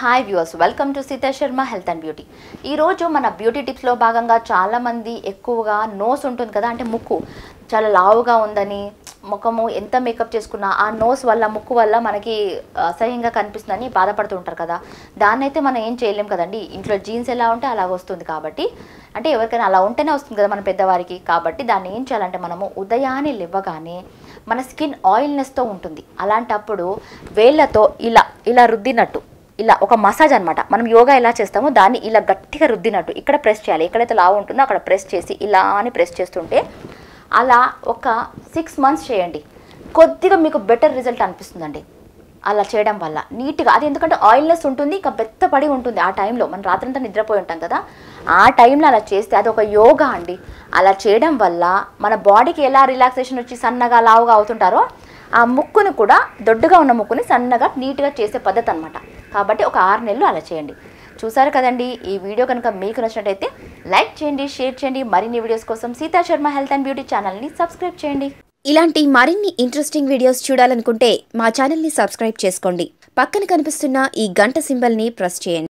Hi viewers welcome to Seeta Sharma health and beauty. ఈరోజు మన beauty టిప్స్లో భాగంగా చాలామంది ఎక్కువగా నోస్ ఉంటుంది కదా అంటే ముక్కు. చాలా లావుగా ఉందని ముఖము ఎంత మేకప్ చేసుకున్నా ఆ నోస్ వల్ల ముక్కు వల్ల మనకి అసహ్యంగా కనిపిస్తుందని బాధపడుతూ ఉంటారు కదా. దాన్ని అయితే మనం ఏం చేయలేం కదండి. ఇంట్లో జీన్స్ ఎలా ఉంటే అలా వస్తుంది కాబట్టి. అంటే ఎవరికైనా అలా ఉంటేనే వస్తుంది కదా మన పెద్దవారికి. కాబట్టి దాన్ని ఏం చేయాలంటే మనము ఉదయాన్నే లేవగానే మన స్కిన్ ఆయిల్నెస్తో ఉంటుంది. అలాంటప్పుడు వేళ్ళతో ఇలా ఇలా రుద్దినట్టు. ఇలా ఒక మసాజ్ అనమాట మనం యోగా ఎలా చేస్తామో దాన్ని ఇలా గట్టిగా రుద్దినట్టు ఇక్కడ ప్రెస్ చేయాలి. ఎక్కడైతే లావు ఉంటుందో అక్కడ ప్రెస్ చేసి ఇలా అని ప్రెస్ చేస్తుంటే అలా ఒక సిక్స్ మంత్స్ చేయండి. కొద్దిగా మీకు బెటర్ రిజల్ట్ అనిపిస్తుందండి. అలా చేయడం వల్ల నీట్గా అది ఎందుకంటే ఆయిల్నెస్ ఉంటుంది ఇంకా బెత్తపడి ఉంటుంది ఆ టైంలో మనం రాత్రంతా నిద్రపోయి ఉంటాం కదా. ఆ టైంలో అలా చేస్తే అది ఒక యోగా అండి. అలా చేయడం వల్ల మన బాడీకి ఎలా రిలాక్సేషన్ వచ్చి సన్నగా లావుగా అవుతుంటారో ఆ ముక్కుని కూడా దొడ్డుగా ఉన్న ముక్కుని సన్నగా నీట్గా చేసే పద్ధతి అనమాట కాబట్టి ఒక ఆరు నెలలు అలా చేయండి. చూసారు కదండి ఈ వీడియో కనుక మీకు నచ్చినట్టయితే లైక్ చేయండి షేర్ చేయండి. మరిన్ని వీడియోస్ కోసం Seeta Sharma health and beauty ఛానల్ని సబ్స్క్రైబ్ చేయండి. ఇలాంటి మరిన్ని ఇంట్రెస్టింగ్ వీడియోస్ చూడాలనుకుంటే మా ఛానల్ని సబ్స్క్రైబ్ చేసుకోండి. పక్కన కనిపిస్తున్న ఈ గంట సింబల్ని ప్రెస్ చేయండి.